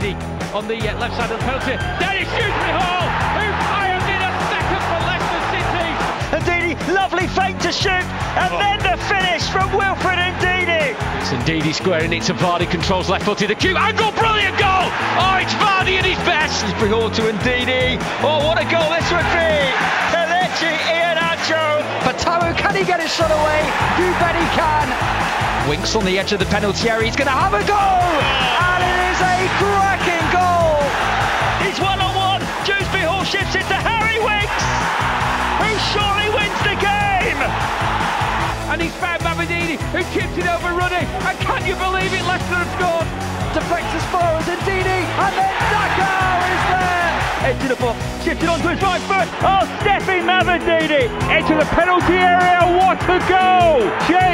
Ndidi on the uh, left side of the penalty. Dennis Dewsbury-Hall, who fired in a second for Leicester City. Ndidi, lovely feint to shoot, and then the finish from Wilfred Ndidi. It's Ndidi squaring it to Vardy, controls left footed, the cube angle, brilliant goal! Oh, it's Vardy at his best. Dewsbury-Hall to Ndidi. Oh, what a goal this would be! Kelechi Iheanacho. Fatawu, can he get his shot away? You bet he can. Winks on the edge of the penalty area. He's going to have a goal, Dewsbury it to Harry Winks, who surely wins the game. And he's found Mavididi, who chipped it over running. And can you believe it? Leicester have scored. Deflects as far as Ndidi, and then Daka is there. Edge Into the box, shifted onto his right foot. Oh, Stephy Mavididi into the penalty area. What a goal! Justin